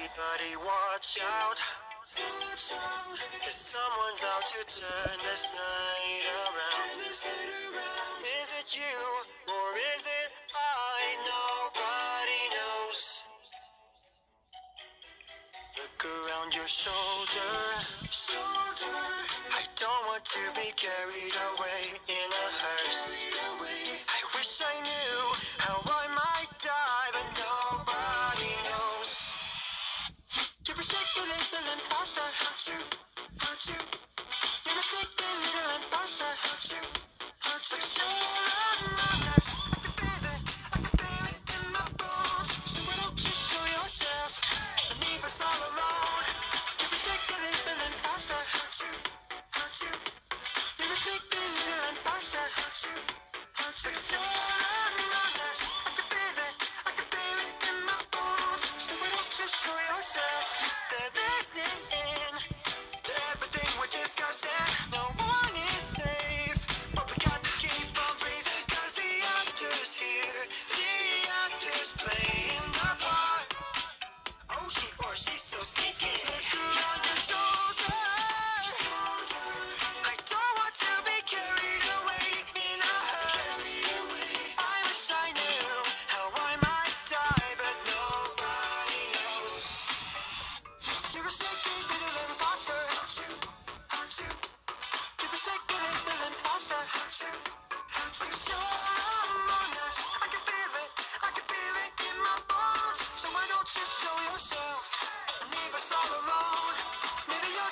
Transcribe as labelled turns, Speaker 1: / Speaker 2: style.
Speaker 1: Everybody watch out, watch out. Cause someone's out to turn this night around. This night around. Is it you or is it I? Nobody knows. Look around your shoulder. shoulder. She's so sneaky.